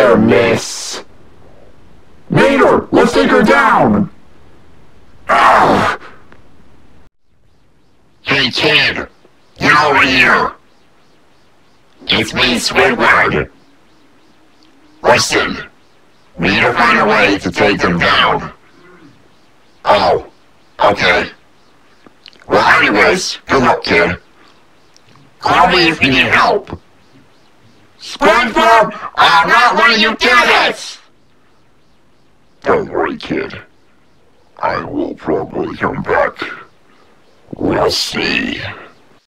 there, miss. Mater, let's take her down. Ow! Hey kid, get over here. It's me, Squidward. Listen, we need to find a way to take them down. Oh, okay. Well, anyways, good luck, kid. Call me if you need help. SpongeBob, I'm not letting you do this! Don't worry, kid. I will probably come back. We'll see.